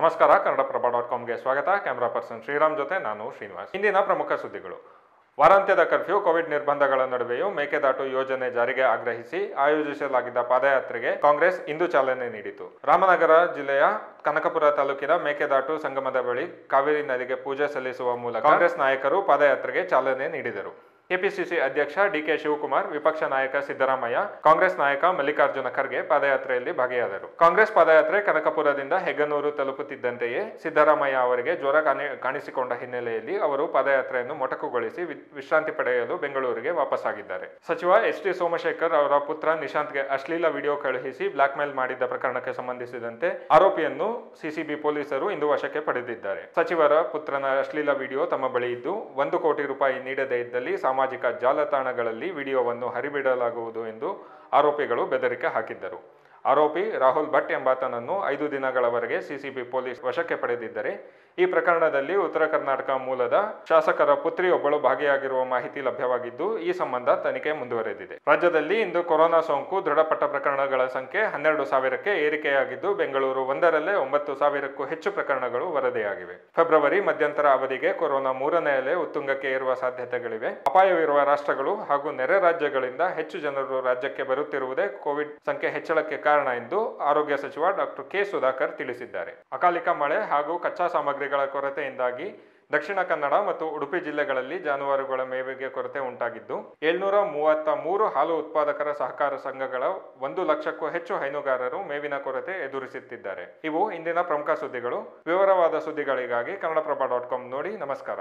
ನಮಸ್ಕಾರ ಕನ್ನಡಪ್ರಭ ಡಾಟ್ ಕಾಮ್ಗೆ ಸ್ವಾಗತ. Camera person Shriram ಜೊತೆ ನಾನು ಶ್ರೀನಿವಾಸ್. ಇಂದಿನ ಪ್ರಮುಖ ಸುದ್ದಿಗಳು. ವಾರಾಂತ್ಯದ ಕರ್ಫ್ಯೂ, ಕೋವಿಡ್ ನಿರ್ಬಂಧಗಳ ನಡುವೆಯೂ ಮೇಕೆದಾಟು ಯೋಜನೆ ಜಾರಿಗೆ ಆಗ್ರಹಿಸಿ ಆಯೋಜಿಸಲಾಗಿದ್ದ ಪಾದಯಾತ್ರೆಗೆ ಕಾಂಗ್ರೆಸ್ ಇಂದು ಚಾಲನೆ ನೀಡಿತು. ರಾಮನಗರ ಜಿಲ್ಲೆಯ ಕನಕಪುರ ತಾಲೂಕಿನ ಮೇಕೆದಾಟು ಸಂಗಮದ ಬಳಿ ಕಾವೇರಿ ನದಿಗೆ ಪೂಜೆ ಸಲ್ಲಿಸುವ ಮೂಲಕ ಕಾಂಗ್ರೆಸ್ ನಾಯಕರು ಪಾದಯಾತ್ರೆಗೆ ಚಾಲನೆ ನೀಡಿದರು. ಕೆಪಿಸಿಸಿ ಅಧ್ಯಕ್ಷ ಡಿಕೆ ಶಿವಕುಮಾರ್, ವಿಪಕ್ಷ ನಾಯಕ ಸಿದ್ದರಾಮಯ್ಯ, ಕಾಂಗ್ರೆಸ್ ನಾಯಕ ಮಲ್ಲಿಕಾರ್ಜುನ ಖರ್ಗೆ ಪಾದಯಾತ್ರೆಯಲ್ಲಿ ಭಾಗಿಯಾದರು. ಕಾಂಗ್ರೆಸ್ ಪಾದಯಾತ್ರೆ ಕನಕಪುರದಿಂದ ಹೆಗ್ಗನೂರು ತಲುಪುತ್ತಿದ್ದಂತೆಯೇ ಸಿದ್ದರಾಮಯ್ಯ ಅವರಿಗೆ ಜ್ವರ ಕಾಣಿಸಿಕೊಂಡ ಹಿನ್ನೆಲೆಯಲ್ಲಿ ಅವರು ಪಾದಯಾತ್ರೆಯನ್ನು ಮೊಟಕುಗೊಳಿಸಿ ವಿಶ್ರಾಂತಿ ಪಡೆಯಲು ಬೆಂಗಳೂರಿಗೆ ವಾಪಸ್ಸಾಗಿದ್ದಾರೆ. ಸಚಿವ ಎಚ್ ಡಿ ಸೋಮಶೇಖರ್ ಅವರ ಪುತ್ರ ನಿಶಾಂತ್ಗೆ ಅಶ್ಲೀಲ ವಿಡಿಯೋ ಕಳುಹಿಸಿ ಬ್ಲಾಕ್ ಮೇಲ್ ಮಾಡಿದ್ದ ಪ್ರಕರಣಕ್ಕೆ ಸಂಬಂಧಿಸಿದಂತೆ ಆರೋಪಿಯನ್ನು ಸಿಸಿಬಿ ಪೊಲೀಸರು ಇಂದು ವಶಕ್ಕೆ ಪಡೆದಿದ್ದಾರೆ. ಸಚಿವರ ಪುತ್ರನ ಅಶ್ಲೀಲ ವಿಡಿಯೋ ತಮ್ಮ ಬಳಿ ಇದ್ದು, ಒಂದು ಕೋಟಿ ರೂಪಾಯಿ ನೀಡದೇ ಇದ್ದಲ್ಲಿ ಸಾಮಾಜಿಕ ಜಾಲತಾಣಗಳಲ್ಲಿ ವಿಡಿಯೋವನ್ನು ಹರಿಬಿಡಲಾಗುವುದು ಎಂದು ಆರೋಪಿಗಳು ಬೆದರಿಕೆ ಹಾಕಿದ್ದರು. ಆರೋಪಿ ರಾಹುಲ್ ಭಟ್ ಎಂಬಾತನನ್ನು ಐದು ದಿನಗಳವರೆಗೆ ಸಿಸಿಬಿ ಪೊಲೀಸ್ ವಶಕ್ಕೆ ಪಡೆದಿದ್ದರೆ, ಈ ಪ್ರಕರಣದಲ್ಲಿ ಉತ್ತರ ಕರ್ನಾಟಕ ಮೂಲದ ಶಾಸಕರ ಪುತ್ರಿಯೊಬ್ಬಳು ಭಾಗಿಯಾಗಿರುವ ಮಾಹಿತಿ ಲಭ್ಯವಾಗಿದ್ದು, ಈ ಸಂಬಂಧ ತನಿಖೆ ಮುಂದುವರೆದಿದೆ. ರಾಜ್ಯದಲ್ಲಿ ಇಂದು ಕೊರೋನಾ ಸೋಂಕು ದೃಢಪಟ್ಟ ಪ್ರಕರಣಗಳ ಸಂಖ್ಯೆ ಹನ್ನೆರಡು ಸಾವಿರಕ್ಕೆ ಏರಿಕೆಯಾಗಿದ್ದು, ಬೆಂಗಳೂರು ಒಂದರಲ್ಲೇ ಒಂಬತ್ತು ಸಾವಿರಕ್ಕೂ ಹೆಚ್ಚು ಪ್ರಕರಣಗಳು ವರದಿಯಾಗಿವೆ. ಫೆಬ್ರವರಿ ಮಧ್ಯಂತರ ಅವಧಿಗೆ ಕೊರೋನಾ ಮೂರನೇ ಅಲೆ ಉತ್ತುಂಗಕ್ಕೆ ಏರುವ ಸಾಧ್ಯತೆಗಳಿವೆ. ಅಪಾಯವಿರುವ ರಾಷ್ಟ್ರಗಳು ಹಾಗೂ ನೆರೆ ರಾಜ್ಯಗಳಿಂದ ಹೆಚ್ಚು ಜನರು ರಾಜ್ಯಕ್ಕೆ ಬರುತ್ತಿರುವುದೇ ಕೋವಿಡ್ ಸಂಖ್ಯೆ ಹೆಚ್ಚಳಕ್ಕೆ ಕಾರಣ ಎಂದು ಆರೋಗ್ಯ ಸಚಿವ ಡಾಕ್ಟರ್ ಕೆ ಸುಧಾಕರ್ ತಿಳಿಸಿದ್ದಾರೆ. ಅಕಾಲಿಕ ಮಳೆ ಹಾಗೂ ಕಚ್ಚಾ ಸಾಮಗ್ರಿಗಳ ಕೊರತೆಯಿಂದಾಗಿ ದಕ್ಷಿಣ ಕನ್ನಡ ಮತ್ತು ಉಡುಪಿ ಜಿಲ್ಲೆಗಳಲ್ಲಿ ಜಾನುವಾರುಗಳ ಮೇವಿಗೆ ಕೊರತೆ ಉಂಟಾಗಿದ್ದು, ಏಳ್ನೂರ ಮೂವತ್ತ ಮೂರು ಹಾಲು ಉತ್ಪಾದಕರ ಸಹಕಾರ ಸಂಘಗಳ ಒಂದು ಲಕ್ಷಕ್ಕೂ ಹೆಚ್ಚು ಹೈನುಗಾರರು ಮೇವಿನ ಕೊರತೆ ಎದುರಿಸುತ್ತಿದ್ದಾರೆ. ಇವು ಇಂದಿನ ಪ್ರಮುಖ ಸುದ್ದಿಗಳು. ವಿವರವಾದ ಸುದ್ದಿಗಳಿಗಾಗಿ ಕನ್ನಡಪ್ರಭ ಡಾಟ್ ಕಾಮ್ ನೋಡಿ, ನಮಸ್ಕಾರ.